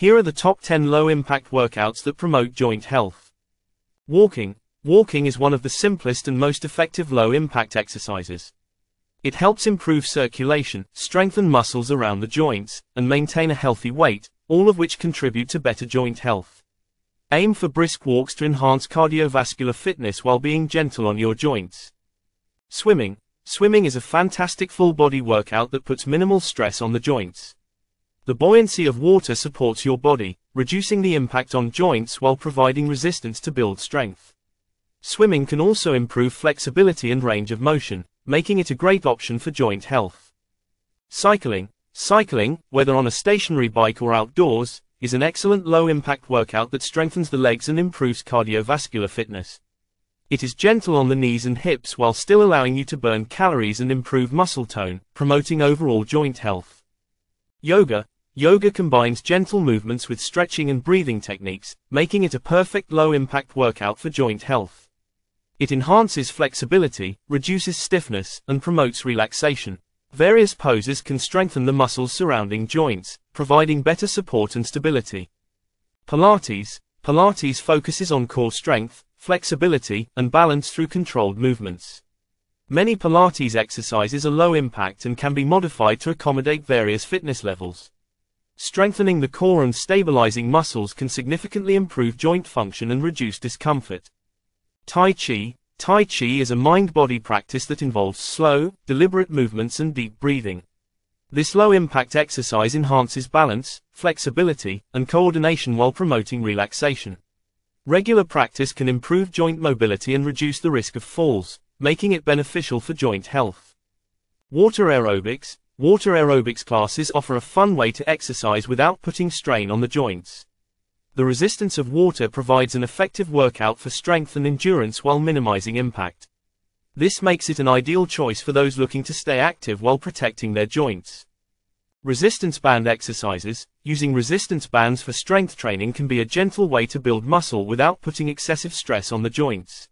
Here are the top 10 low-impact workouts that promote joint health. Walking. Walking is one of the simplest and most effective low-impact exercises. It helps improve circulation, strengthen muscles around the joints, and maintain a healthy weight, all of which contribute to better joint health. Aim for brisk walks to enhance cardiovascular fitness while being gentle on your joints. Swimming. Swimming is a fantastic full-body workout that puts minimal stress on the joints. The buoyancy of water supports your body, reducing the impact on joints while providing resistance to build strength. Swimming can also improve flexibility and range of motion, making it a great option for joint health. Cycling. Cycling, whether on a stationary bike or outdoors, is an excellent low-impact workout that strengthens the legs and improves cardiovascular fitness. It is gentle on the knees and hips while still allowing you to burn calories and improve muscle tone, promoting overall joint health. Yoga. Yoga combines gentle movements with stretching and breathing techniques, making it a perfect low-impact workout for joint health. It enhances flexibility, reduces stiffness, and promotes relaxation. Various poses can strengthen the muscles surrounding joints, providing better support and stability. Pilates. Pilates focuses on core strength, flexibility, and balance through controlled movements. Many Pilates exercises are low impact and can be modified to accommodate various fitness levels. Strengthening the core and stabilizing muscles can significantly improve joint function and reduce discomfort. Tai Chi Tai Chi is a mind-body practice that involves slow, deliberate movements and deep breathing. This low-impact exercise enhances balance, flexibility, and coordination while promoting relaxation. Regular practice can improve joint mobility and reduce the risk of falls, making it beneficial for joint health. Water aerobics Water aerobics classes offer a fun way to exercise without putting strain on the joints. The resistance of water provides an effective workout for strength and endurance while minimizing impact. This makes it an ideal choice for those looking to stay active while protecting their joints. Resistance band exercises, using resistance bands for strength training can be a gentle way to build muscle without putting excessive stress on the joints.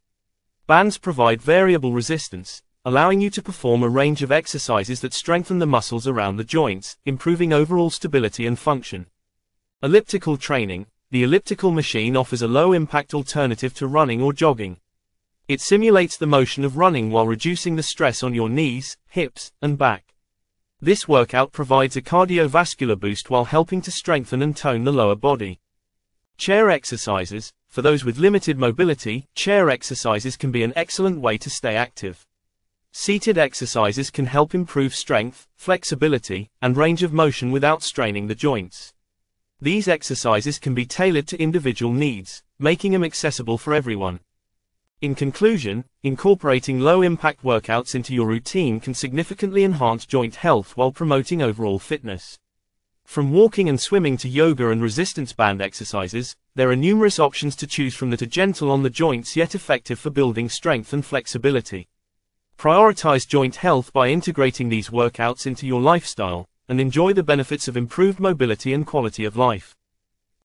Bands provide variable resistance, allowing you to perform a range of exercises that strengthen the muscles around the joints, improving overall stability and function. Elliptical training. The elliptical machine offers a low-impact alternative to running or jogging. It simulates the motion of running while reducing the stress on your knees, hips, and back. This workout provides a cardiovascular boost while helping to strengthen and tone the lower body. Chair exercises, for those with limited mobility, chair exercises can be an excellent way to stay active. Seated exercises can help improve strength, flexibility, and range of motion without straining the joints. These exercises can be tailored to individual needs, making them accessible for everyone. In conclusion, incorporating low-impact workouts into your routine can significantly enhance joint health while promoting overall fitness. From walking and swimming to yoga and resistance band exercises, there are numerous options to choose from that are gentle on the joints yet effective for building strength and flexibility. Prioritize joint health by integrating these workouts into your lifestyle, and enjoy the benefits of improved mobility and quality of life.